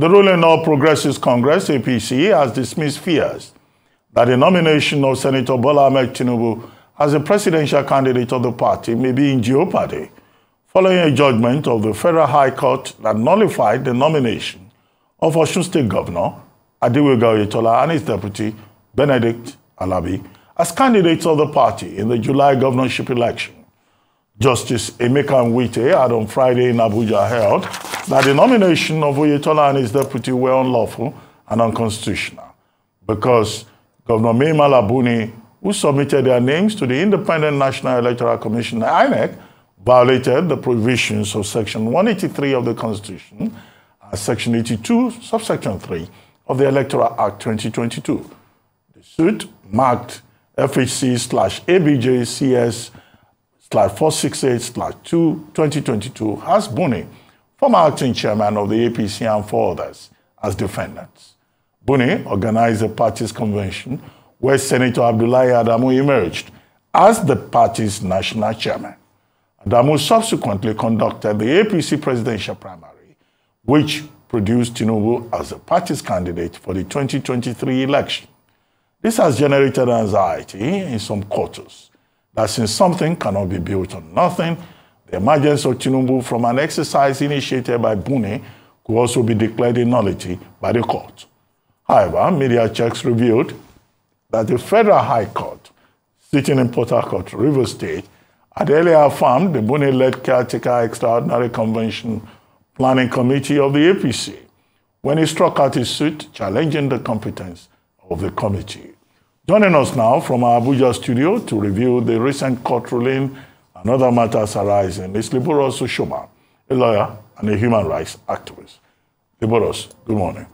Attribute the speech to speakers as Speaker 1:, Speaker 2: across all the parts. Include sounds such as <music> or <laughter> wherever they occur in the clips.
Speaker 1: The ruling All Progressives Congress, APC, has dismissed fears that the nomination of Senator Bola Ahmed Tinubu as a presidential candidate of the party may be in jeopardy following a judgment of the Federal High Court that nullified the nomination of Osun State Governor Adewega Oyetola and his deputy Benedict Alabi as candidates of the party in the July governorship election. Justice Emeka Nwite had on Friday in Abuja held that the nomination of Oyetola and his deputy were unlawful and unconstitutional because Governor Mai Mala Buni, who submitted their names to the Independent National Electoral Commission, INEC, violated the provisions of Section 183 of the Constitution and Section 82, subsection 3 of the Electoral Act 2022. The suit marked FHC slash ABJCS slash 468 slash 2 2022 has Buni, former acting chairman of the APC and four others, as defendants. Buni organized a party's convention where Senator Abdullahi Adamu emerged as the party's national chairman. Adamu subsequently conducted the APC presidential primary, which produced Tinubu as the party's candidate for the 2023 election. This has generated anxiety in some quarters that since something cannot be built on nothing, the emergence of Tinubu from an exercise initiated by Buni could also be declared a nullity by the court. However, media checks revealed that the Federal High Court, sitting in Port Harcourt, River State, had earlier affirmed the Buni-led caretaker extraordinary convention planning committee of the APC when he struck out his suit challenging the competence of the committee. Joining us now from our Abuja studio to review the recent court ruling and other matters arising is Liborous Oshoma, a lawyer and a human rights activist. Liboros, good morning.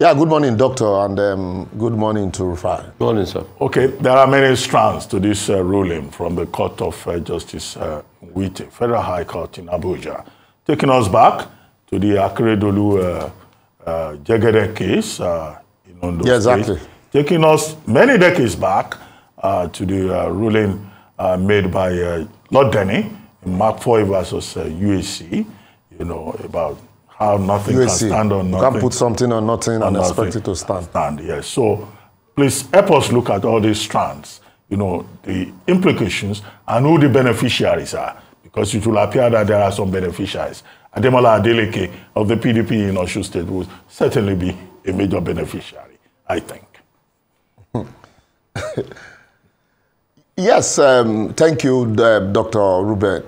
Speaker 2: Yeah, good morning, Doctor, and um, good morning to Rufai.
Speaker 3: Good morning, sir.
Speaker 1: Okay, there are many strands to this uh, ruling from the Court of uh, Justice uh, Nwite, Federal High Court in Abuja, taking us back to the Akeredolu uh, uh, Jegede case uh,
Speaker 2: Yeah, exactly.
Speaker 1: Taking us many decades back uh, to the uh, ruling uh, made by uh, Lord Denning in Macfoy versus uh, UAC, you know, about how nothing can stand on
Speaker 2: You
Speaker 1: nothing.
Speaker 2: can't put something on nothing and
Speaker 1: and
Speaker 2: expect it to stand.
Speaker 1: stand. Yes. So please help us look at all these strands, you know, the implications and who the beneficiaries are, because it will appear that there are some beneficiaries. Ademola Adeleke of the PDP in Osun State will certainly be a major beneficiary, I think. <laughs>
Speaker 2: Yes, um, thank you, uh, Dr. Reuben.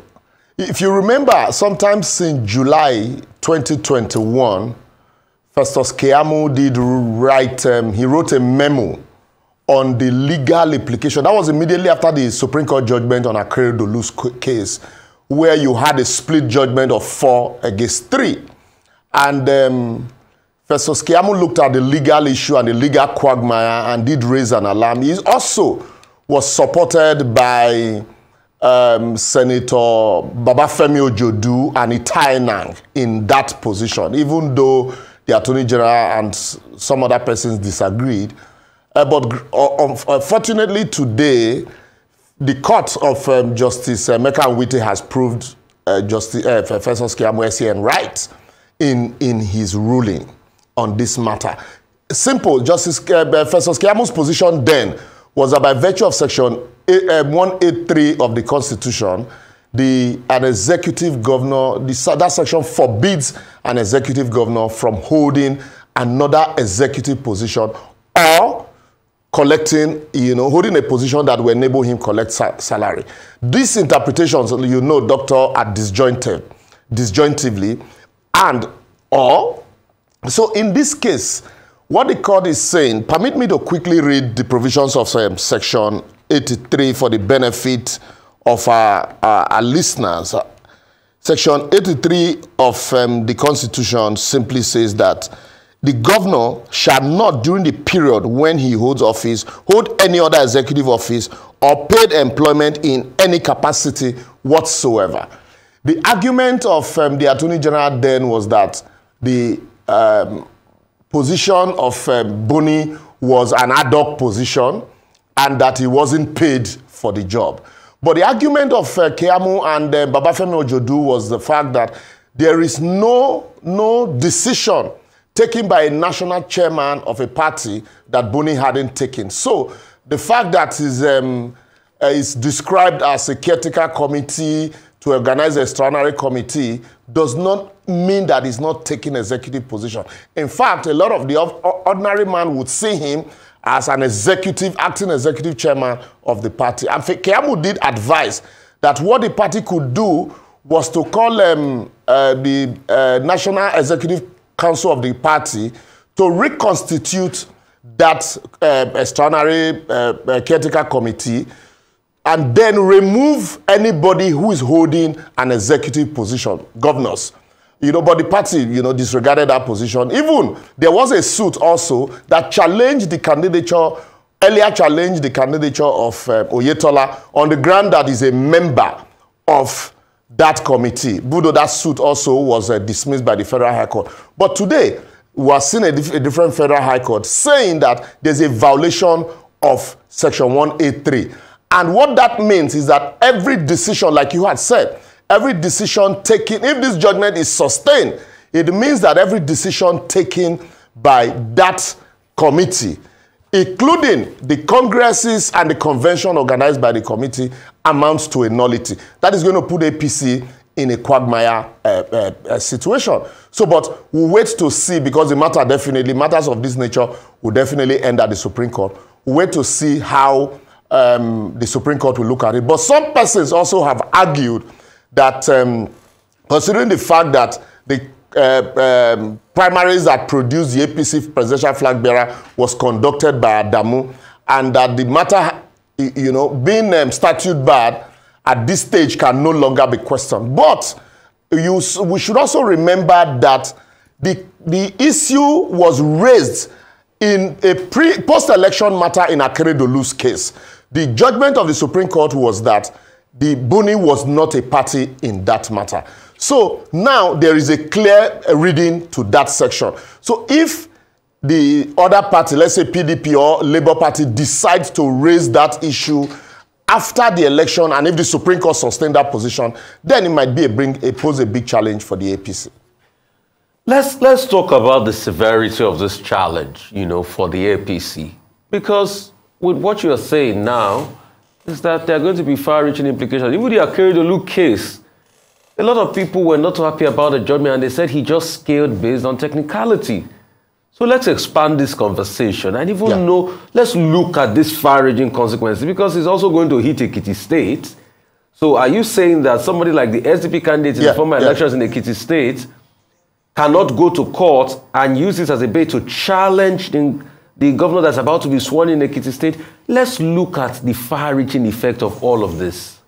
Speaker 2: If you remember, sometimes in July 2021, Festus Keyamo did write, um, he wrote a memo on the legal implication. That was immediately after the Supreme Court judgment on Akeredolu's co- case, where you had a split judgment of four against three. And um, Festus Keyamo looked at the legal issue and the legal quagmire and did raise an alarm. He also was supported by um, Senator Babafemi Ojudu and Ita Enang in that position, even though the Attorney General and some other persons disagreed. Uh, but uh, unfortunately, today, the court of um, Justice uh, Meka Nwite has proved uh, Justice uh, Festus Keyamo right in, in his ruling on this matter. Simple, Justice uh, Festus Keyamo's position then was that by virtue of Section uh, 183 of the Constitution, the an executive governor, the, that section forbids an executive governor from holding another executive position or collecting, you know, holding a position that will enable him collect sa- salary. These interpretations, you know, doctor, are disjointed, disjointively, and or so in this case, what the court is saying, permit me to quickly read the provisions of um, section 83 for the benefit of our, our, our listeners. Section 83 of um, the Constitution simply says that the governor shall not, during the period when he holds office, hold any other executive office or paid employment in any capacity whatsoever. The argument of um, the Attorney General then was that the um, position of um, Buni was an ad hoc position and that he wasn't paid for the job. But the argument of uh, Keyamo and uh, Babafemi Ojudu was the fact that there is no, no decision taken by a national chairman of a party that Buni hadn't taken. So the fact that is um, uh, is described as a caretaker committee to organize a extraordinary committee does not mean that he's not taking executive position. In fact, a lot of the ordinary man would see him as an executive, acting executive chairman of the party. And Keyamo did advise that what the party could do was to call um, uh, the uh, National Executive Council of the party to reconstitute that uh, extraordinary uh, caretaker committee and then remove anybody who is holding an executive position, governors. You know, but the party, you know, disregarded that position. Even there was a suit also that challenged the candidature, earlier challenged the candidature of uh, Oyetola on the ground that is a member of that committee. Budo, that suit also was uh, dismissed by the Federal High Court. But today, we are seeing a, dif a different Federal High Court saying that there's a violation of Section 183. And what that means is that every decision, like you had said, every decision taken, if this judgment is sustained, it means that every decision taken by that committee, including the congresses and the convention organized by the committee, amounts to a nullity. That is going to put APC in a quagmire uh, uh, uh, situation. So, but we'll wait to see because the matter definitely, matters of this nature will definitely end at the Supreme Court. We'll wait to see how um, the Supreme Court will look at it. But some persons also have argued that um, considering the fact that the uh, um, primaries that produced the APC presidential flag bearer was conducted by Adamu and that the matter, you know, being um, statute bad at this stage can no longer be questioned. But you, we should also remember that the, the issue was raised in a pre, post-election matter in Akeredolu's case. The judgment of the Supreme Court was that the Buni was not a party in that matter. So now there is a clear reading to that section. So if the other party, let's say PDP or Labour Party, decides to raise that issue after the election and if the Supreme Court sustains that position, then it might be a bring a pose a big challenge for the APC.
Speaker 3: Let's let's talk about the severity of this challenge, you know, for the APC. Because with what you're saying now, is that there are going to be far-reaching implications. Even the Akeredolu case, a lot of people were not happy about the judgment and they said he just scaled based on technicality. So let's expand this conversation and even yeah. know, let's look at this far-reaching consequences because it's also going to hit Ekiti State. So are you saying that somebody like the SDP candidate in yeah, the former yeah. elections in Ekiti State cannot go to court and use this as a bait to challenge the the governor that's about to be sworn in Ekiti State, let's look at the far-reaching effect of all of this.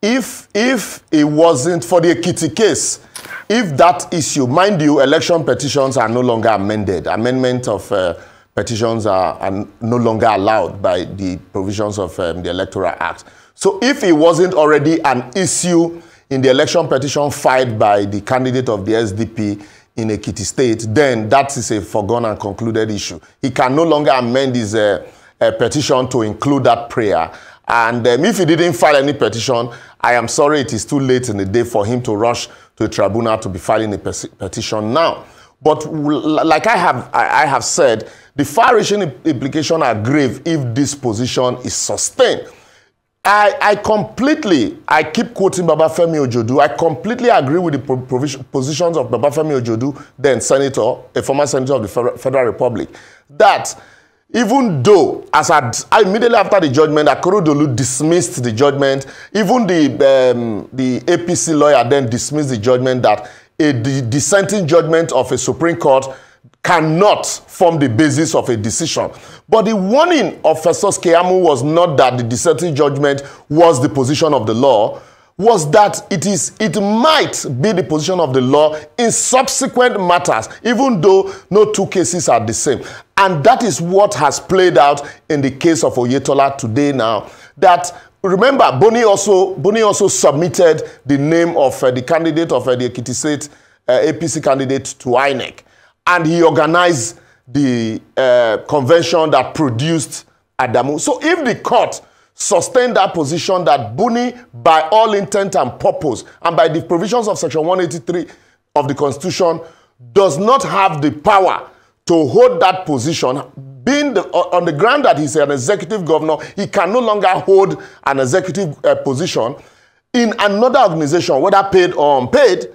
Speaker 2: If, if it wasn't for the Ekiti case, if that issue, mind you, election petitions are no longer amended. Amendment of uh, petitions are, are, no longer allowed by the provisions of um, the Electoral Act. So if it wasn't already an issue in the election petition filed by the candidate of the SDP, in Ekiti State, then that is a foregone and concluded issue. He can no longer amend his uh, uh, petition to include that prayer. And um, if he didn't file any petition, I am sorry it is too late in the day for him to rush to a tribunal to be filing a petition now. But like I have, I, I have said, the far-reaching implications are grave if this position is sustained. I, I completely, I keep quoting Babafemi Ojodu. I completely agree with the positions of Babafemi Ojodu, then senator, a former senator of the Federal Republic, that even though, as I, immediately after the judgment, Akeredolu dismissed the judgment, even the, um, the APC lawyer then dismissed the judgment that a dissenting judgment of a Supreme Court cannot form the basis of a decision. But the warning of Festus Keyamo was not that the dissenting judgment was the position of the law, was that it is it might be the position of the law in subsequent matters, even though no two cases are the same. And that is what has played out in the case of Oyetola today now. That remember, Boni also Boni also submitted the name of uh, the candidate of uh, the Ekiti State uh, APC candidate to INEC and he organized the uh, convention that produced Adamu. So if the court sustain that position that Buni, by all intent and purpose, and by the provisions of Section 183 of the Constitution, does not have the power to hold that position. Being the, on the ground that he's an executive governor, he can no longer hold an executive uh, position in another organization, whether paid or unpaid,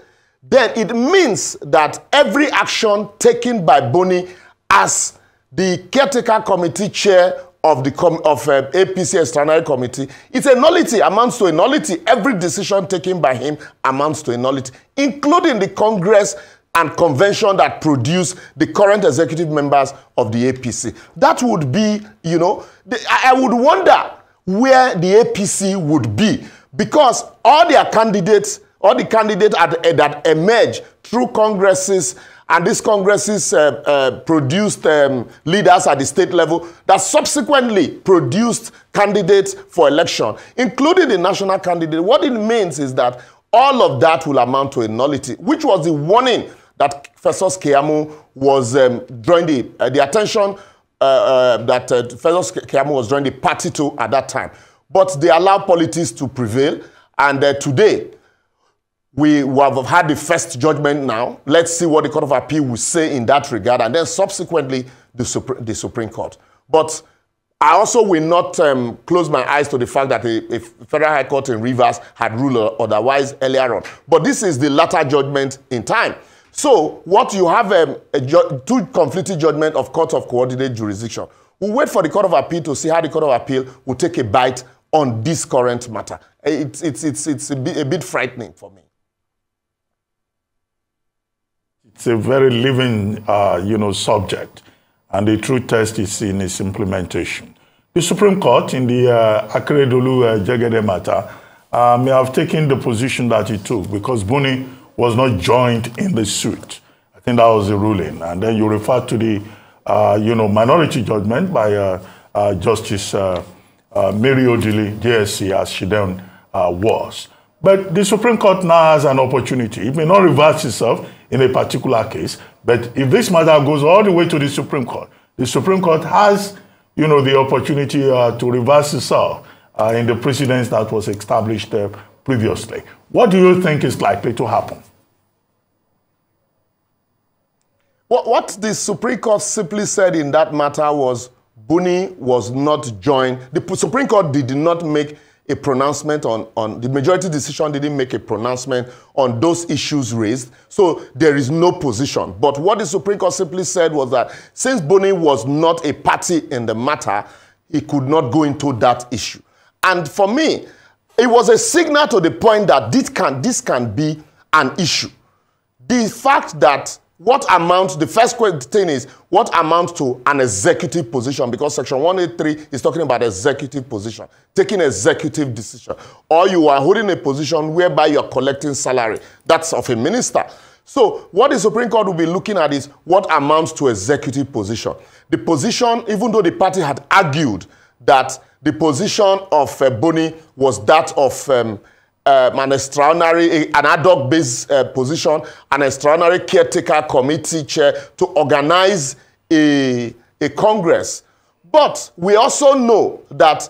Speaker 2: then it means that every action taken by Boni as the caretaker committee chair of the com of uh, APC extraordinary committee, it's a nullity, amounts to a nullity. Every decision taken by him amounts to a nullity, including the Congress and convention that produce the current executive members of the APC. That would be, you know, the, I would wonder where the APC would be because all their candidates, all the candidates at, uh, that emerge through congresses and these congresses uh, uh, produced um, leaders at the state level that subsequently produced candidates for election, including the national candidate. What it means is that all of that will amount to a nullity, which was the warning that Festus Keyamo was um, drawing the, uh, the attention that uh, Festus Keyamo was drawing the party to at that time. But they allow politics to prevail. And today, we have had the first judgment now. Let's see what the Court of Appeal will say in that regard. And then subsequently, the, Supre the Supreme Court. But I also will not um, close my eyes to the fact that a, Federal High Court in Rivers had ruled otherwise earlier on. But this is the latter judgment in time. So what you have um, two conflicting judgment of court of coordinated jurisdiction. We'll wait for the Court of Appeal to see how the Court of Appeal will take a bite on this current matter. It's, it's, it's, it's a, bit, a bit frightening for me.
Speaker 1: It's a very living, uh, you know, subject, and the true test is in its implementation. The Supreme Court, in the uh, Akeredolu uh, Jegede matter, uh, may have taken the position that it took because Buni was not joined in the suit. I think that was the ruling. And then you refer to the, uh, you know, minority judgment by uh, uh, Justice uh, Mary Odili, JSC, as she then was. But the Supreme Court now has an opportunity. It may not reverse itself in a particular case, but if this matter goes all the way to the Supreme Court, the Supreme Court has, you know, the opportunity uh, to reverse itself uh, in the precedence that was established uh, previously. What do you think is likely to happen?
Speaker 2: What, what the Supreme Court simply said in that matter was Buni was not joined. The Supreme Court did not make a pronouncement on, on the majority decision didn't make a pronouncement on those issues raised. So there is no position. But what the Supreme Court simply said was that since Buni was not a party in the matter, he could not go into that issue. And for me, it was a signal to the point that this can, this can be an issue. The fact that what amounts, the first thing is, what amounts to an executive position? Because Section 183 is talking about executive position, taking executive decision. Or you are holding a position whereby you are collecting salary. That's of a minister. So what the Supreme Court will be looking at is what amounts to executive position. The position, even though the party had argued that the position of uh, Boni was that of um, um, an extraordinary, an ad hoc based uh, position, an extraordinary caretaker committee chair to organize a, a congress. But we also know that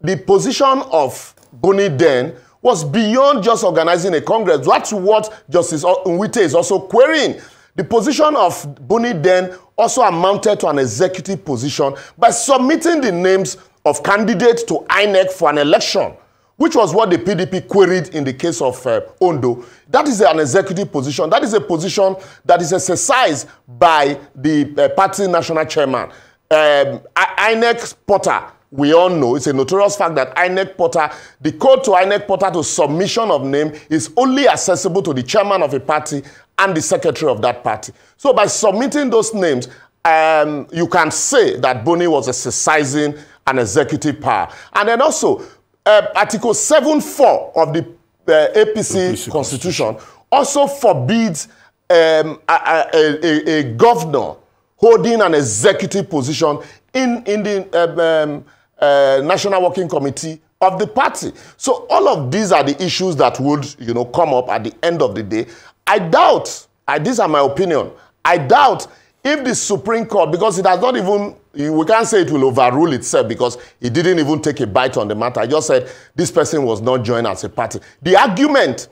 Speaker 2: the position of Boni then was beyond just organizing a congress. That's what Justice Nwite is also querying. The position of Boni then also amounted to an executive position by submitting the names of candidates to INEC for an election, which was what the PDP queried in the case of uh, Ondo. That is an executive position. That is a position that is exercised by the uh, party national chairman. Um, INEC Porter, we all know, it's a notorious fact that INEC Porter, the code to INEC Porter to submission of name is only accessible to the chairman of a party and the secretary of that party. So by submitting those names, um, you can say that Boni was exercising an executive power. And then also, uh, Article 7.4 of the uh, APC, APC Constitution, also forbids um, a, a, a, a, governor holding an executive position in, in the um, um, uh, National Working Committee of the party. So all of these are the issues that would, you know, come up at the end of the day. I doubt, I, these are my opinion, I doubt if the Supreme Court, because it has not even we can't say it will overrule itself because it didn't even take a bite on the matter. I just said this person was not joined as a party. The argument,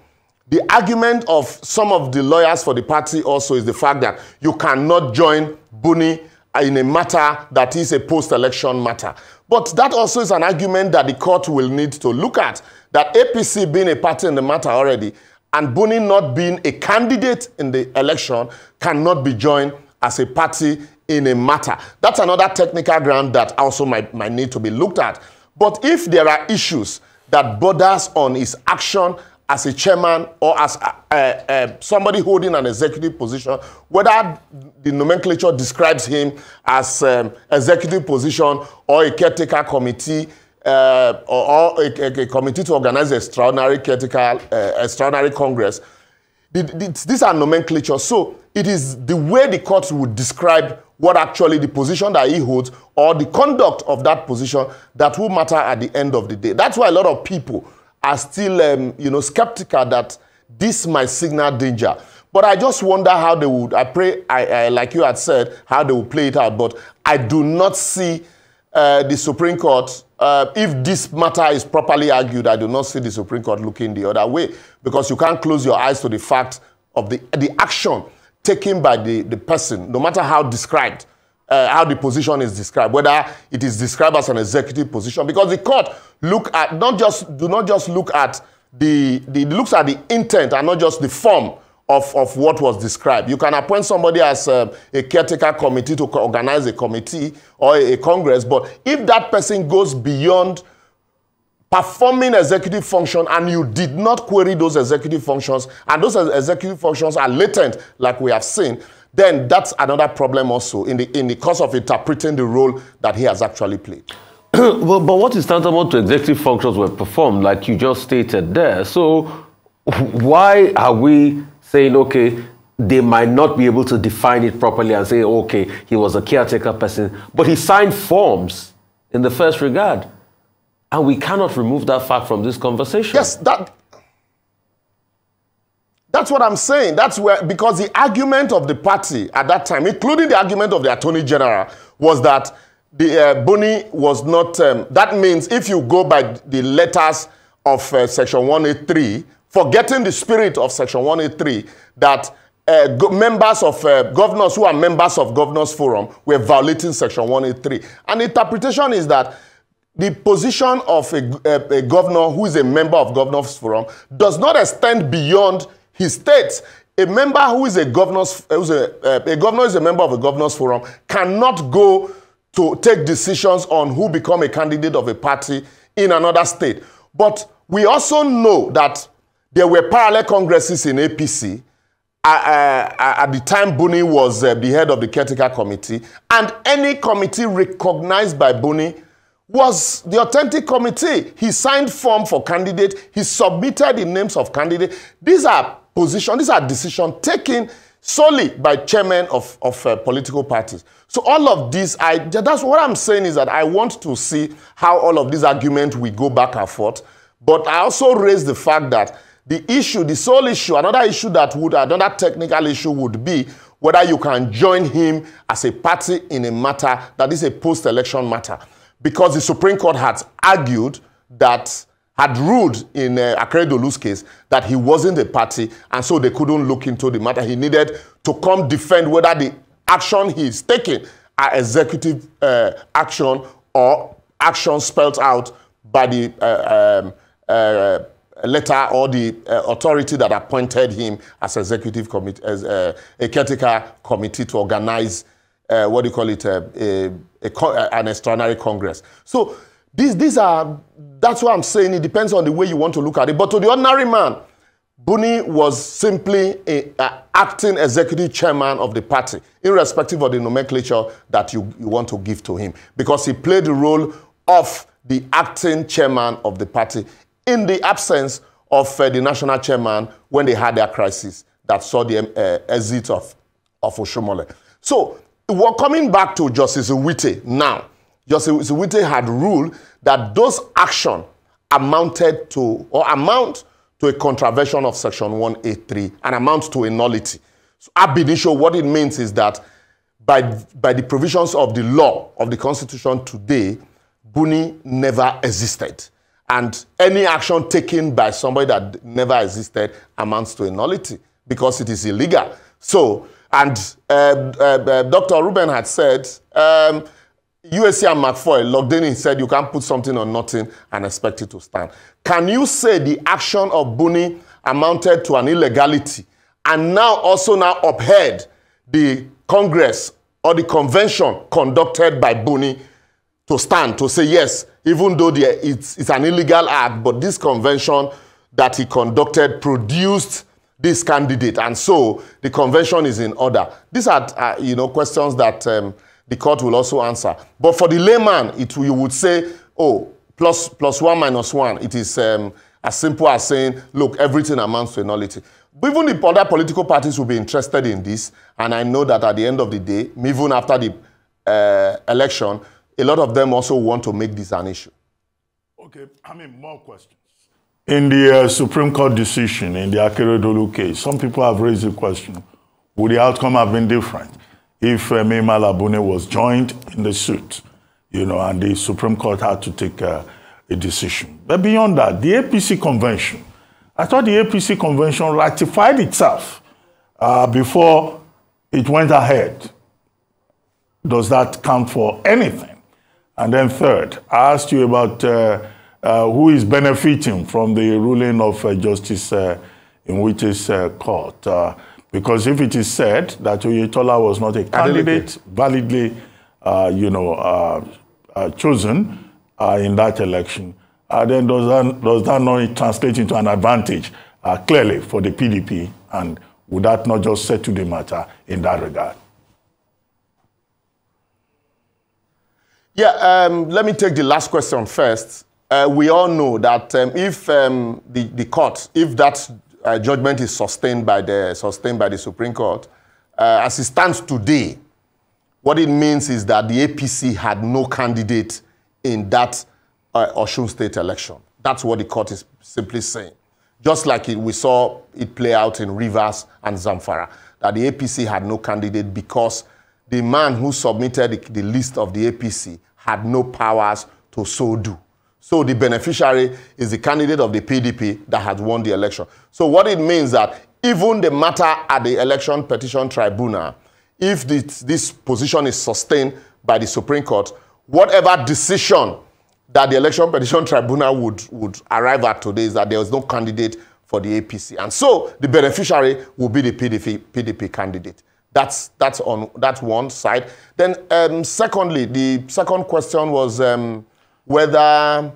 Speaker 2: the argument of some of the lawyers for the party also is the fact that you cannot join Buni in a matter that is a post-election matter. But that also is an argument that the court will need to look at. That APC being a party in the matter already and Buni not being a candidate in the election cannot be joined as a party in a matter. That's another technical ground that also might, might need to be looked at. But if there are issues that borders on his action as a chairman or as uh, uh, somebody holding an executive position, whether the nomenclature describes him as um, executive position or a caretaker committee uh, or, or a, a, a, committee to organize extraordinary caretaker, uh, extraordinary congress, the, the, these are nomenclature. So it is the way the courts would describe what actually the position that he holds or the conduct of that position that will matter at the end of the day. That's why a lot of people are still, um, you know, skeptical that this might signal danger. But I just wonder how they would, I pray, I, I, like you had said, how they will play it out. But I do not see uh, the Supreme Court, uh, if this matter is properly argued, I do not see the Supreme Court looking the other way because you can't close your eyes to the fact of the, the action taken by the, the person, no matter how described, uh, how the position is described, whether it is described as an executive position, because the court look at not just do not just look at the, the looks at the intent and not just the form of, of what was described. You can appoint somebody as uh, a caretaker committee to organize a committee or a, a congress, but if that person goes beyond performing executive function and you did not query those executive functions and those executive functions are latent like we have seen then that's another problem also in the in the course of interpreting the role that he has actually played. <clears throat>
Speaker 3: Well, but what is tantamount to executive functions were performed like you just stated there? So why are we saying okay they might not be able to define it properly and say okay he was a caretaker person but he signed forms in the first regard and we cannot remove that fact from this conversation.
Speaker 2: Yes, that that's what I'm saying. That's where because the argument of the party at that time, including the argument of the attorney general, was that the uh, Buni was not. Um, that means if you go by the letters of uh, Section 183, forgetting the spirit of Section 183, that uh, members of uh, governors who are members of governors forum were violating Section 183, and the interpretation is that the position of a, a, a, governor who is a member of governors forum does not extend beyond his state. A member who is a governor's who's a, a governor is a member of a governors forum cannot go to take decisions on who become a candidate of a party in another state. But we also know that there were parallel congresses in APC uh, at the time Buni was uh, the head of the caretaker committee, and any committee recognized by Buni was the authentic committee. He signed form for candidate. He submitted the names of candidate. These are position, these are decisions taken solely by chairmen of, of uh, political parties. So all of these, I, that's what I'm saying is that I want to see how all of these arguments will go back and forth. But I also raise the fact that the issue, the sole issue, another issue that would, another technical issue would be whether you can join him as a party in a matter that is a post-election matter because the Supreme Court had argued that, had ruled in uh, Akeredolu's case that he wasn't a party and so they couldn't look into the matter. He needed to come defend whether the action he's taking are executive uh, action or action spelled out by the uh, um, uh, letter or the uh, authority that appointed him as executive committee, as uh, a caretaker committee to organize, uh, what do you call it, uh, a, a, an extraordinary congress. So these, these are, that's what I'm saying. It depends on the way you want to look at it. But to the ordinary man, Buni was simply a, a acting executive chairman of the party, irrespective of the nomenclature that you, you want to give to him, because he played the role of the acting chairman of the party in the absence of uh, the national chairman when they had their crisis that saw the uh, exit of, of Oshiomhole. So we're coming back to Justice Wite now. Justice Wite had ruled that those actions amounted to or amount to a contravention of Section 183 and amount to a nullity. So ab initio, what it means is that by, by the provisions of the law of the Constitution today, Buni never existed. And any action taken by somebody that never existed amounts to a nullity because it is illegal. So, and uh, uh, uh, Dr. Ruben had said, um, USC and McFoy logged in and said you can't put something on nothing and expect it to stand. Can you say the action of Buni amounted to an illegality and now also now upheld the Congress or the convention conducted by Buni to stand to say yes, even though the, it's, it's an illegal act, but this convention that he conducted produced this candidate, and so the convention is in order. These are, uh, you know, questions that um, the court will also answer. But for the layman, it you would say, oh, plus plus one minus one. It is um, as simple as saying, look, everything amounts to a nullity. But even the other political parties will be interested in this, and I know that at the end of the day, even after the uh, election, a lot of them also want to make this an issue.
Speaker 1: Okay, I mean, more questions. In the uh, Supreme Court decision in the Akeredolu case, some people have raised the question, would the outcome have been different if uh, Mai Mala Buni was joined in the suit, you know, and the Supreme Court had to take uh, a decision. But beyond that, the APC convention, I thought the APC convention ratified itself uh, before it went ahead. Does that count for anything? And then third, I asked you about uh, uh, who is benefiting from the ruling of uh, Justice uh, Nwite's uh, court. Uh, because if it is said that Oyetola was not a candidate validly, uh, you know, chosen in that election, then does that, does that not translate into an advantage clearly for the PDP? And would that not just settle the matter in that regard?
Speaker 2: Yeah, um, let me take the last question first uh, we all know that um, if um, the, the court, if that uh, judgment is sustained by the, sustained by the Supreme Court, uh, as it stands today, what it means is that the APC had no candidate in that uh, Osun State election. That's what the court is simply saying. Just like it, we saw it play out in Rivers and Zamfara, that the APC had no candidate because the man who submitted the, the list of the APC had no powers to so do. So the beneficiary is the candidate of the PDP that has won the election. So what it means that even the matter at the election petition tribunal, if this, this position is sustained by the Supreme Court, whatever decision that the election petition <laughs> tribunal would, would arrive at today is that there is no candidate for the APC. And so the beneficiary will be the PDP, PDP candidate. That's, that's on that's one side. Then um, secondly, the second question was um, whether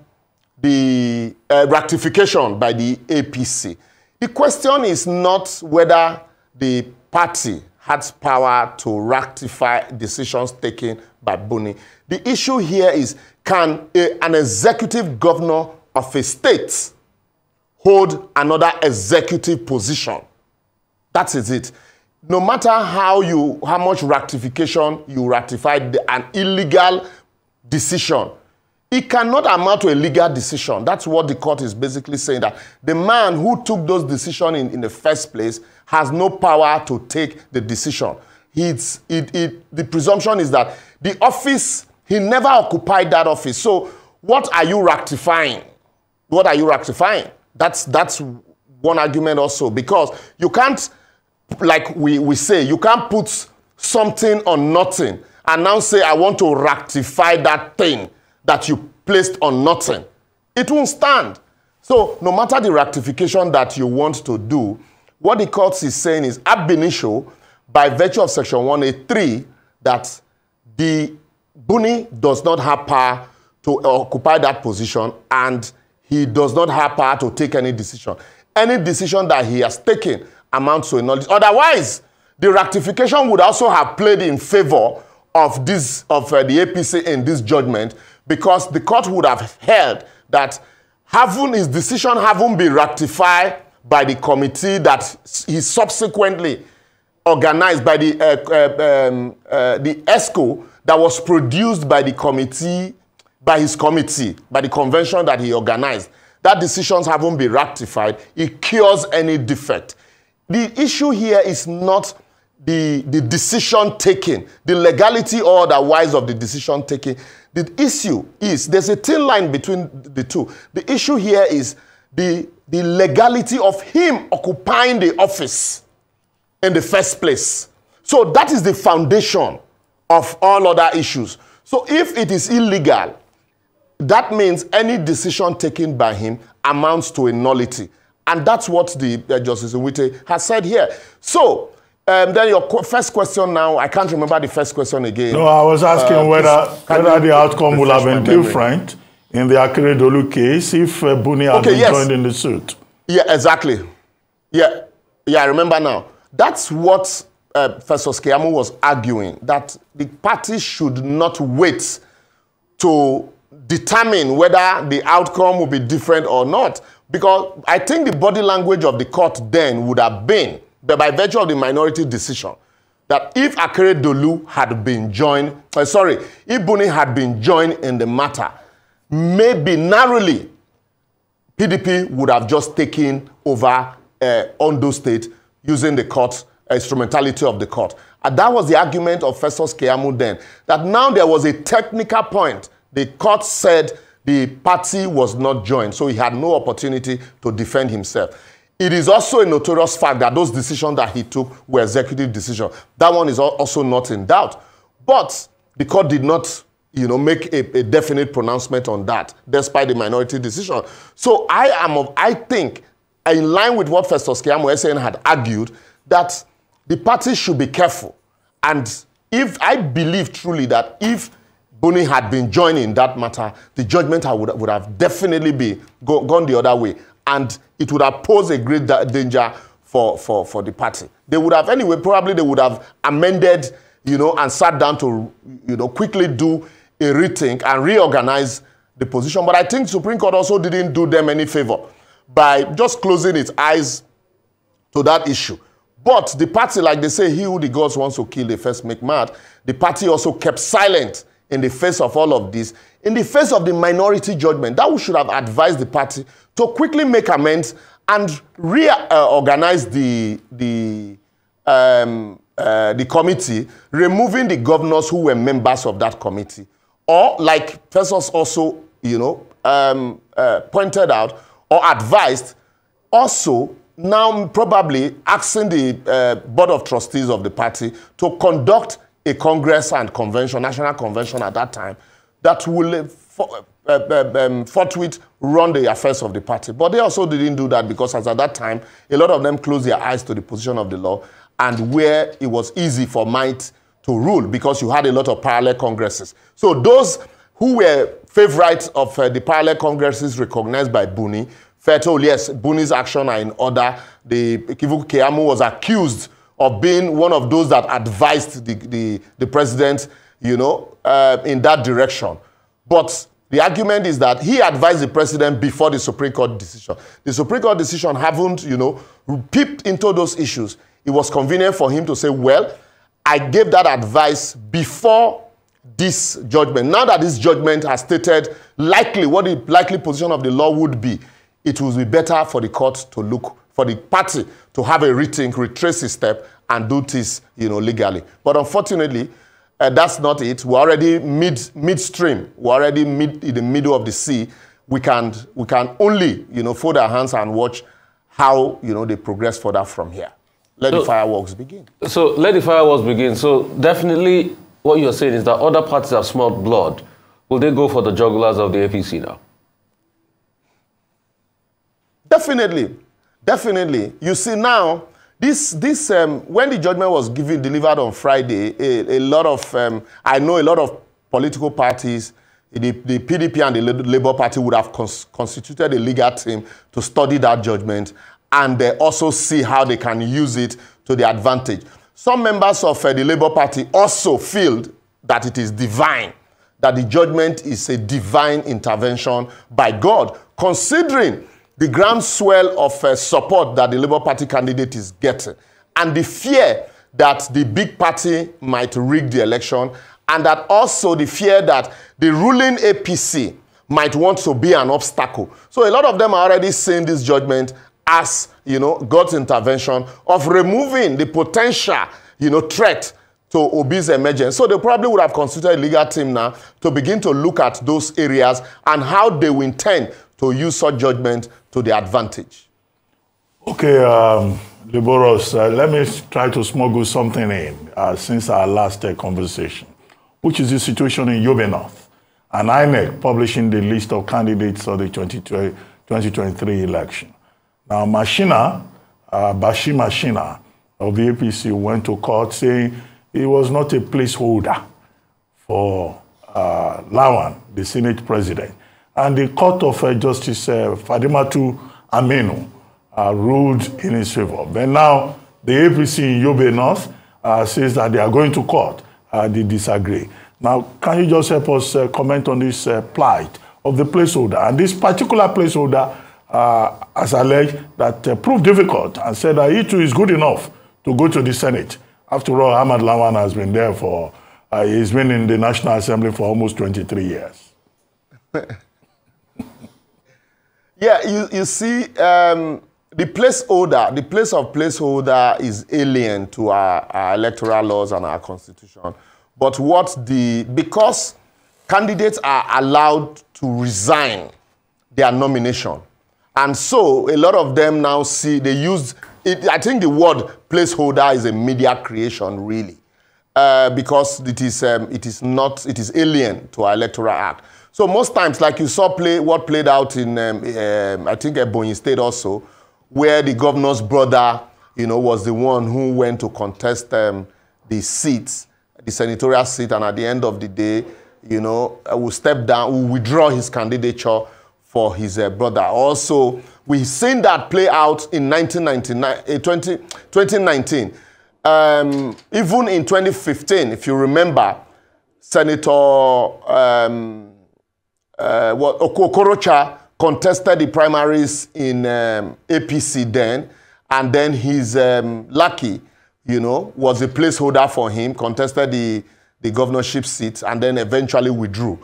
Speaker 2: the uh, ratification by the APC. The question is not whether the party has power to ratify decisions taken by Buni. The issue here is can a, an executive governor of a state hold another executive position? That is it. No matter how you how much ratification you ratified an illegal decision, it cannot amount to a legal decision. That's what the court is basically saying that the man who took those decisions in, in the first place has no power to take the decision. It's, it, it, the presumption is that the office, he never occupied that office. So what are you rectifying? What are you rectifying? That's, that's one argument also because you can't, like we, we say, you can't put something on nothing and now say, I want to rectify that thing that you placed on nothing, it won't stand. So no matter the rectification that you want to do, what the court is saying is ab initio, by virtue of section 183, that the Buni does not have power to occupy that position and he does not have power to take any decision. Any decision that he has taken amounts to a knowledge. Otherwise, the rectification would also have played in favor of this of uh, the APC in this judgment because the court would have held that having his decision having been ratified by the committee that he subsequently organized by the uh, uh, um, uh, the ESCO that was produced by the committee by his committee by the convention that he organized that decisions haven't been ratified it cures any defect. The issue here is not the, the decision taking, the legality or otherwise of the decision taking. The issue is there's a thin line between the two. The issue here is the, the legality of him occupying the office in the first place. So that is the foundation of all other issues. So if it is illegal, that means any decision taken by him amounts to a nullity. And that's what the uh, Justice Nwite has said here. So um, then your qu first question now, I can't remember the first question again.
Speaker 1: No, I was asking uh, whether, whether the outcome would have been different in the Akeredolu case if uh, Buni had okay, been yes. joined in the suit.
Speaker 2: Yeah, exactly. Yeah, yeah, I remember now. That's what uh, Festus Keyamo was arguing, that the party should not wait to determine whether the outcome will be different or not. Because I think the body language of the court then would have been, but by virtue of the minority decision, that if Akeredolu had been joined, uh, sorry, if Buni had been joined in the matter, maybe narrowly, PDP would have just taken over uh, Ondo State using the court instrumentality of the court. And that was the argument of Festus Keyamo then, that now there was a technical point. The court said the party was not joined, so he had no opportunity to defend himself. It is also a notorious fact that those decisions that he took were executive decisions. That one is also not in doubt. But the court did not you know, make a, a definite pronouncement on that, despite the minority decision. So I am of, I think, in line with what Festus Keyamo SAN had argued, that the party should be careful. And if I believe truly that if Buni had been joining that matter, the judgment would, would have definitely be go, gone the other way. And it would have posed a great danger for, for, for the party. They would have, anyway, probably they would have amended, you know, and sat down to, you know, quickly do a rethink and reorganize the position. But I think Supreme Court also didn't do them any favor by just closing its eyes to that issue. But the party, like they say, he who the gods wants to kill, they first make mad. The party also kept silent in the face of all of this, in the face of the minority judgment. That we should have advised the party to quickly make amends and reorganize the, the, um, uh, the committee, removing the governors who were members of that committee. Or, like Festus also, you know, um, uh, pointed out or advised, also now probably asking the uh, board of trustees of the party to conduct a congress and convention, national convention at that time, that will uh, uh, uh, um, forthwith run the affairs of the party. But they also didn't do that because as at that time, a lot of them closed their eyes to the position of the law and where it was easy for might to rule because you had a lot of parallel congresses. So those who were favorites of uh, the parallel congresses recognized by Buni Feto, yes, Buni's action are in order. The Kivuku Keyamo was accused of being one of those that advised the, the, the president, you know, uh, in that direction. But the argument is that he advised the president before the Supreme Court decision. The Supreme Court decision haven't, you know, peeped into those issues. It was convenient for him to say, well, I gave that advice before this judgment. Now that this judgment has stated likely what the likely position of the law would be, it will be better for the court to look, for the party to have a rethink, retrace its step, and do this, you know, legally. But unfortunately, uh, that's not it. We're already mid midstream. We're already mid in the middle of the sea. We can we can only, you know, fold our hands and watch how you know they progress further from here. Let so, the fireworks begin.
Speaker 3: So let the fireworks begin. So definitely, what you're saying is that other parties have smelled blood. Will they go for the jugglers of the APC now?
Speaker 2: Definitely. Definitely. You see now, this, this um, when the judgment was given, delivered on Friday, a, a lot of, um, I know a lot of political parties, the, the PDP and the Labour Party would have cons constituted a legal team to study that judgment and uh, also see how they can use it to their advantage. Some members of uh, the Labour Party also feel that it is divine, that the judgment is a divine intervention by God, considering the groundswell of uh, support that the Labour Party candidate is getting, and the fear that the big party might rig the election, and that also the fear that the ruling APC might want to be an obstacle. So a lot of them are already seeing this judgment as, you know, God's intervention of removing the potential, you know, threat to Obi's emergence. So they probably would have constituted a legal team now to begin to look at those areas and how they will intend to use such judgment to their advantage.
Speaker 1: Okay, um, Liboros, uh, let me try to smuggle something in uh, since our last uh, conversation, which is the situation in Yobe North and INEC publishing the list of candidates for the 2023 election. Now, Mashina, uh, Bashi Mashina of the APC went to court saying he was not a placeholder for uh, Lawan, the Senate president. And the Court of uh, Justice uh, Fadimatu Aminu uh, ruled in his favor. But now the APC in Yobe North uh, says that they are going to court. Uh, they disagree. Now, can you just help us uh, comment on this uh, plight of the placeholder? And this particular placeholder uh, has alleged that uh, proved difficult and said that he too is good enough to go to the Senate. After all, Ahmad Lawan has been there for, uh, he's been in the National Assembly for almost 23 years. <laughs>
Speaker 2: yeah, you, you see, um, the placeholder, the place of placeholder is alien to our, our electoral laws and our constitution. But what the, because candidates are allowed to resign their nomination. And so a lot of them now see, they use, it, I think the word placeholder is a media creation really. Uh, because it is, um, it is not, it is alien to our electoral act. So most times, like you saw play, what played out in, um, um, I think, Ebonyi State also, where the governor's brother, you know, was the one who went to contest um, the seats, the senatorial seat, and at the end of the day, you know, uh, will step down, will withdraw his candidature for his uh, brother. Also, we've seen that play out in 1999, uh, 20, 2019. Um, even in 2015, if you remember, Senator um, uh, what, Okorocha contested the primaries in um, APC then, and then his um, Lucky, you know, was a placeholder for him, contested the, the governorship seat, and then eventually withdrew.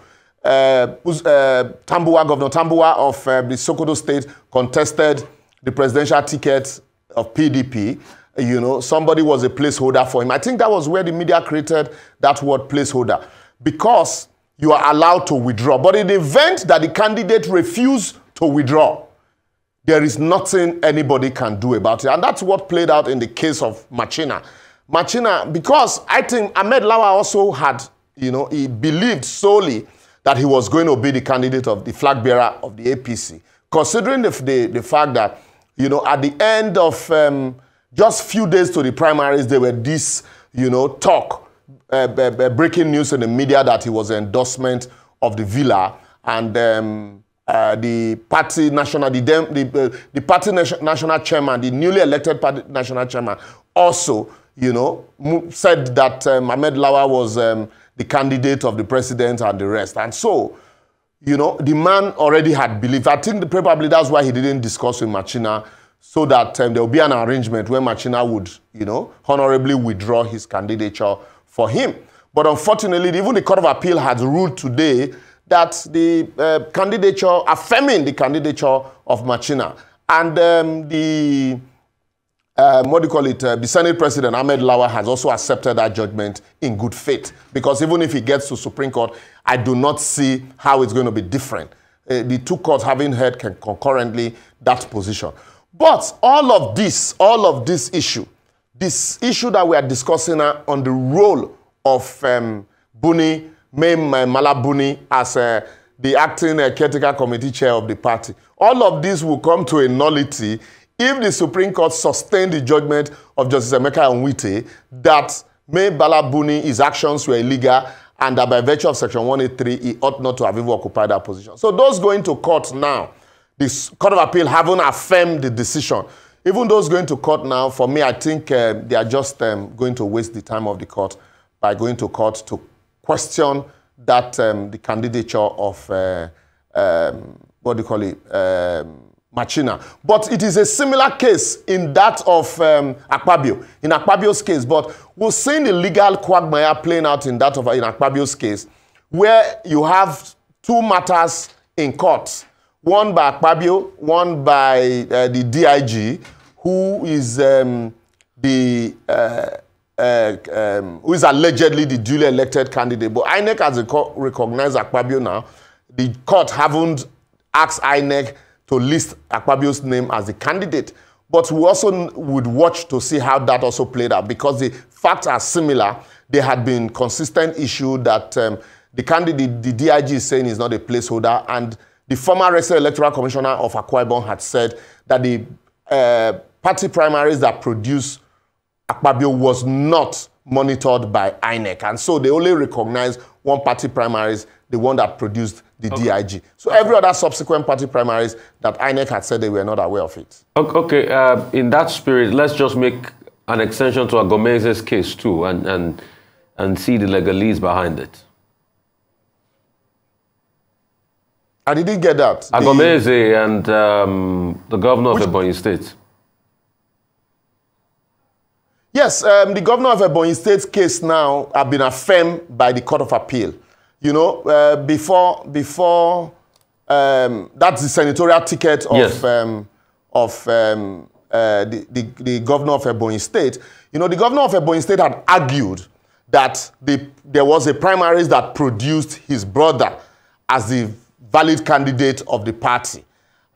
Speaker 2: Uh, uh, Tambuwal, Governor Tambuwal of uh, the Sokoto State contested the presidential ticket of PDP. You know, somebody was a placeholder for him. I think that was where the media created that word placeholder because you are allowed to withdraw. But in the event that the candidate refuse to withdraw, there is nothing anybody can do about it. And that's what played out in the case of Machina. Machina, because I think Ahmad Lawan also had, you know, he believed solely that he was going to be the candidate of the flag bearer of the APC. Considering the, the, the fact that, you know, at the end of um, just few days to the primaries, there were this, you know, talk uh, breaking news in the media that he was endorsement of the villa and um, uh, the party national, the, the, uh, the party national chairman, the newly elected party national chairman, also, you know, said that um, Ahmad Lawan was um, the candidate of the president and the rest. And so, you know, the man already had belief. I think probably that's why he didn't discuss with Machina, so that um, there will be an arrangement where Machina would, you know, honorably withdraw his candidature for him. But unfortunately, even the Court of Appeal has ruled today that the uh, candidature, affirming the candidature of Machina, and um, the, um, what do you call it, uh, the Senate President Ahmad Lawan has also accepted that judgment in good faith. Because even if he gets to Supreme Court, I do not see how it's going to be different. Uh, the two courts having heard can concurrently that position. But all of this, all of this issue, this issue that we are discussing now on the role of um, Buni, Mame Malabuni, as uh, the acting uh, caretaker committee chair of the party. All of this will come to a nullity if the Supreme Court sustained the judgment of Justice Emeka Onwuite that Mame Malabuni, his actions were illegal and that by virtue of Section 183, he ought not to have even occupied that position. So those going to court now, the Court of Appeal haven't affirmed the decision. Even those going to court now, for me, I think uh, they are just um, going to waste the time of the court by going to court to question that um, the candidature of, uh, um, what do you call it, um, Machina. But it is a similar case in that of um, Akpabio, in Akpabio's case. But we're seeing the legal quagmire playing out in that of in Akpabio's case, where you have two matters in court, one by Akpabio, one by uh, the DIG, who is um, the uh, uh, um, who is allegedly the duly elected candidate. But INEC has recognized Akpabio now. The court haven't asked INEC to list Akpabio's name as the candidate. But we also would watch to see how that also played out because the facts are similar. There had been consistent issue that um, the candidate, the DIG is saying is not a placeholder, and the former electoral commissioner of Akwa had said that the uh, party primaries that produce Akpabio was not monitored by INEC. And so they only recognized one party primaries, the one that produced the DIG. So every other subsequent party primaries that INEC had said they were not aware of it.
Speaker 3: Okay, uh, in that spirit, let's just make an extension to Agomeze's case too and, and, and see the legalese behind it.
Speaker 2: I didn't get that. The-
Speaker 3: and um, the governor of Ebonyi State.
Speaker 2: Yes, um, the governor of Ebonyi State's case now have been affirmed by the Court of Appeal. You know, uh, before before um, that's the senatorial ticket of
Speaker 3: Yes.
Speaker 2: um, of um, uh, the, the the governor of Ebonyi State. You know, the governor of Ebonyi State had argued that the, there was a primaries that produced his brother as the valid candidate of the party,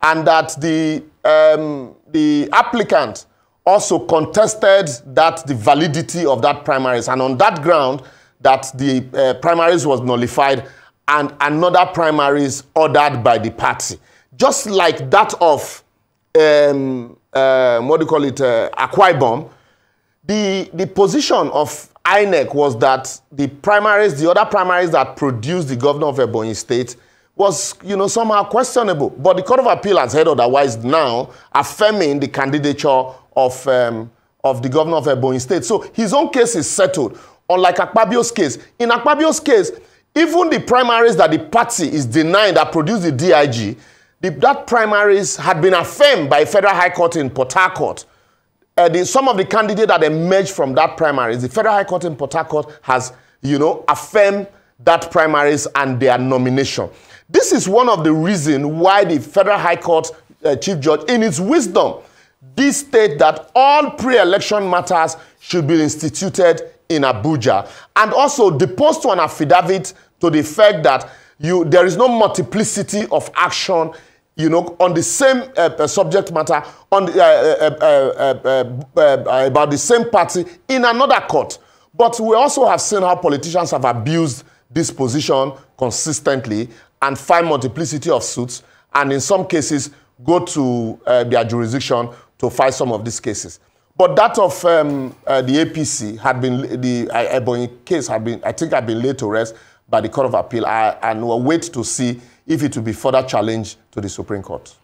Speaker 2: and that the um, the applicant also contested that the validity of that primaries, and on that ground, that the uh, primaries was nullified and another primaries ordered by the party, just like that of um, uh, what do you call it, uh, Akwa the, the position of INEC was that the primaries, the other primaries that produced the governor of Ebonyi State was, you know, somehow questionable. But the Court of Appeal has heard otherwise now, affirming the candidature of, um, of the governor of Ebonyi State. So his own case is settled, unlike Akpabio's case. In Akpabio's case, even the primaries that the party is denying that produced the DIG, the, that primaries had been affirmed by Federal High Court in Port Harcourt uh, the, some of the candidates that emerged from that primaries, the Federal High Court in Port Harcourt has, you know, affirmed that primaries and their nomination. This is one of the reasons why the Federal High Court uh, Chief Judge, in its wisdom, did state that all pre-election matters should be instituted in Abuja, and also deposed to an affidavit to the effect that you, there is no multiplicity of action you know, on the same uh, uh, subject matter, on the, uh, uh, uh, uh, about the same party in another court. But we also have seen how politicians have abused this position consistently and find multiplicity of suits, and in some cases go to uh, their jurisdiction to fight some of these cases. But that of um, uh, the APC had been the uh, Ebonyi case had been, I think, had been laid to rest by the Court of Appeal, I, and we'll wait to see if it will be further challenged to the Supreme Court.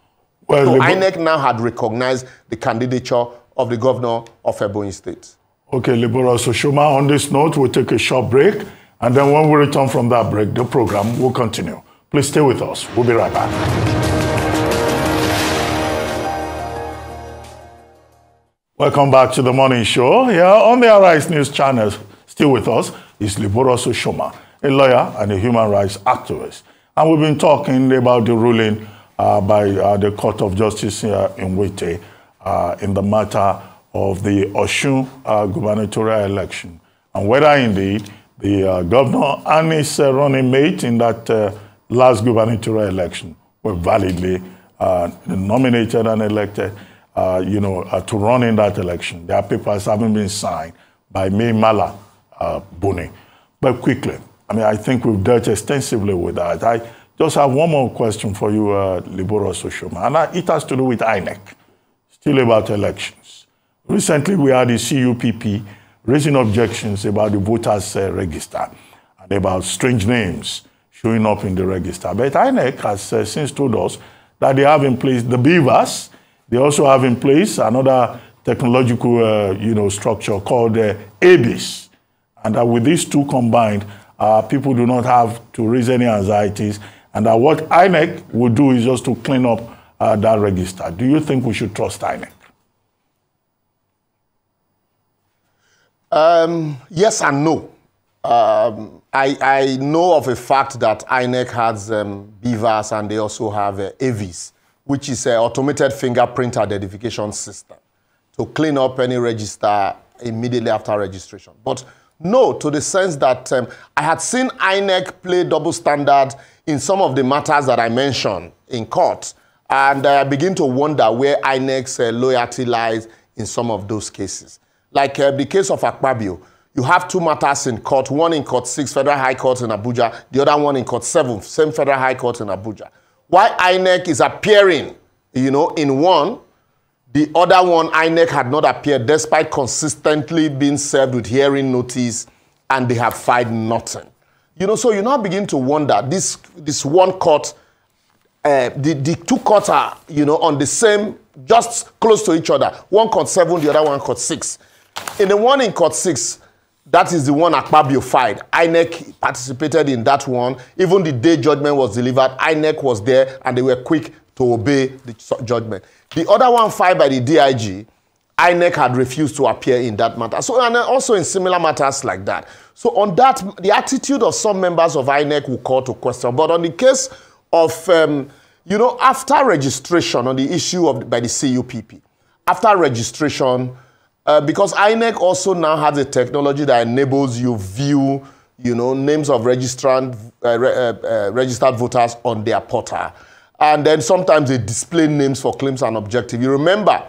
Speaker 1: Well,
Speaker 2: So INEC now had recognized the candidature of the governor of Ebonyi State.
Speaker 1: Okay, Liborous Oshoma, on this note, we'll take a short break. And then when we return from that break, the program will continue. Please stay with us. We'll be right back. Welcome back to the morning show. Here on the Arise News channel, still with us is Liborous Oshoma, a lawyer and a human rights activist. And we've been talking about the ruling uh, by uh, the Court of Justice uh, Nwite uh, in the matter of the Osun uh, gubernatorial election and whether indeed the uh, governor and his running mate in that last gubernatorial election were validly uh, nominated and elected, uh, you know, uh, to run in that election. Their papers haven't been signed by Mai Mala uh, Buni. But quickly, I mean, I think we've dealt extensively with that. I just have one more question for you, uh, Liborous Oshoma, and uh, it has to do with INEC, still about elections. Recently, we had the CUPP raising objections about the voters' uh, register and about strange names showing up in the register. But INEC has uh, since told us that they have in place the BVAS. They also have in place another technological, uh, you know, structure called uh, AFIS, and that with these two combined, uh, people do not have to raise any anxieties, and that what INEC will do is just to clean up uh, that register. Do you think we should trust INEC?
Speaker 2: Um, yes and no. Um, I, I know of a fact that INEC has um, BVAS and they also have uh, AFIS, which is an automated fingerprint identification system to clean up any register immediately after registration. But no, to the sense that um, I had seen INEC play double standard in some of the matters that I mentioned in court. And I begin to wonder where INEC's uh, loyalty lies in some of those cases. Like uh, the case of Akpabio, you have two matters in court, one in court 6, Federal High Court in Abuja, the other one in court 7, same Federal High Court in Abuja. Why INEC is appearing, you know, in one, the other one, INEC had not appeared despite consistently being served with hearing notice and they have filed nothing. You know, so you now begin to wonder, this, this one court, uh, the, the two courts are, you know, on the same, just close to each other. One court seven, the other one court six. In the one in court six, that is the one Akpabio filed. INEC participated in that one. Even the day judgment was delivered, INEC was there and they were quick to obey the judgment. The other one filed by the DIG, INEC had refused to appear in that matter. So, and also in similar matters like that. So, on that, the attitude of some members of INEC will call to question. But on the case of, um, you know, after registration on the issue of by the CUPP, after registration, uh, because INEC also now has a technology that enables you view, you know, names of registrant, uh, re, uh, uh registered voters on their portal. And then sometimes they display names for claims and objective. You remember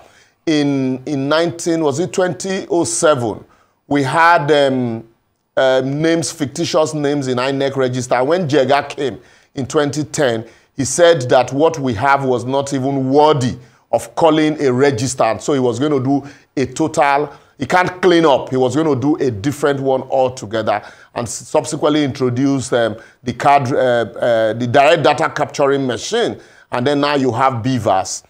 Speaker 2: in, in 19, was it 2007, we had um, um, names, fictitious names in INEC register. When Jega came in 2010, he said that what we have was not even worthy of calling a register. So he was going to do a total, he can't clean up. He was going to do a different one altogether and subsequently introduce um, the card, uh, uh, the direct data capturing machine. And then now you have BVAS.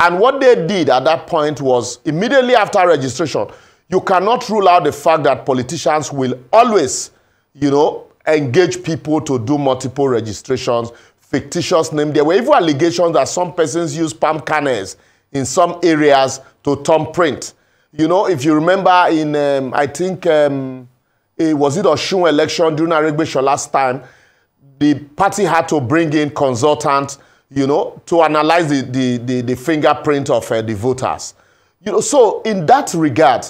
Speaker 2: And what they did at that point was immediately after registration, you cannot rule out the fact that politicians will always, you know, engage people to do multiple registrations, fictitious name. There were even allegations that some persons use palm kernels in some areas to thumbprint. You know, if you remember in, um, I think, um, it was it Osun election during Aregbesola last time, the party had to bring in consultants, you know, to analyze the, the, the, the fingerprint of uh, the voters. You know, so in that regard,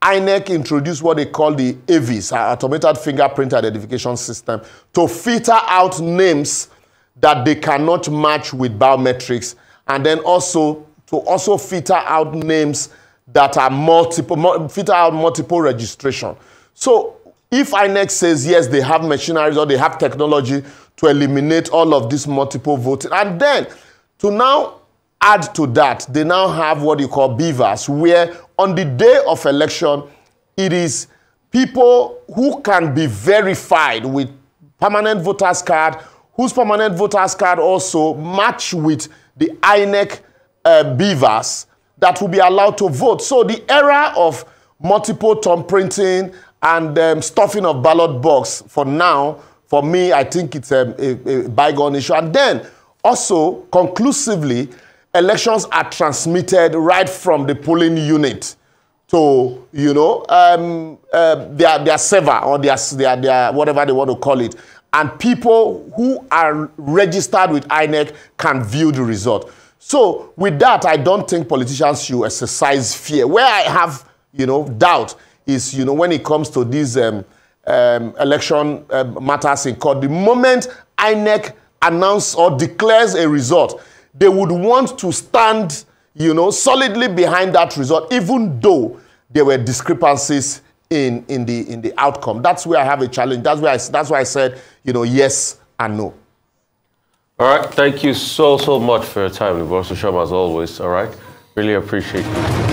Speaker 2: INEC introduced what they call the AFIS, Automated Fingerprint Identification System, to filter out names that they cannot match with biometrics, and then also to also filter out names that are multiple, filter out multiple registration. So if INEC says, yes, they have machineries or they have technology to eliminate all of this multiple voting, and then to now add to that, they now have what you call BVAS, where on the day of election, it is people who can be verified with permanent voters card, whose permanent voters card also match with the INEC uh, BVAS that will be allowed to vote. So the era of multiple thumb printing and um, stuffing of ballot box for now, for me, I think it's a, a, a bygone issue. And then also, conclusively, elections are transmitted right from the polling unit to, you know, um, uh, their, their server or their, their, their, whatever they want to call it. And people who are registered with INEC can view the result. So with that, I don't think politicians should exercise fear. Where I have, you know, doubt is, you know, when it comes to these um, um, election um, matters in court, the moment INEC announces or declares a result, they would want to stand, you know, solidly behind that result, even though there were discrepancies in, in, the, in the outcome. That's where I have a challenge. That's, where I, that's why I said, you know, yes and no.
Speaker 3: All right. Thank you so, so much for your time, Liboso Shom, as always. All right. Really appreciate it.